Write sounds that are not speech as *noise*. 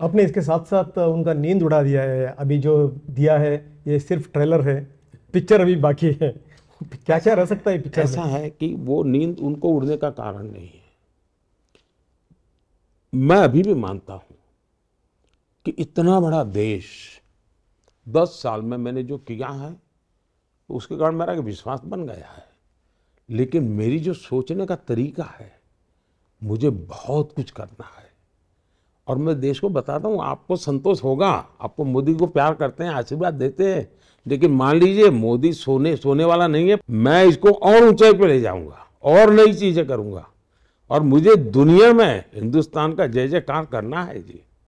आपने इसके साथ साथ उनका नींद उड़ा दिया है। अभी जो दिया है ये सिर्फ़ ट्रेलर है। पिक्चर अभी बाकी है। *laughs* क्या क्या रह सकता है पिक्चर ऐसा है कि वो नींद उनको उड़ने का कारण नहीं है। मैं अभी भी मानता हूँ कि इतना बड़ा देश दस साल में मैंने जो किया है उसके कारण मेरा विश्वास बन गया है। लेकिन मेरी जो सोचने का तरीका है मुझे बहुत कुछ करना है। और मैं देश को बताता हूँ, आपको संतोष होगा। आपको मोदी को प्यार करते हैं, आशीर्वाद देते हैं। लेकिन मान लीजिए, मोदी सोने सोने वाला नहीं है, मैं इसको और ऊंचाई पर ले जाऊँगा, और नई चीज़ें करूँगा। और मुझे दुनिया में हिंदुस्तान का जय जयकार करना है जी।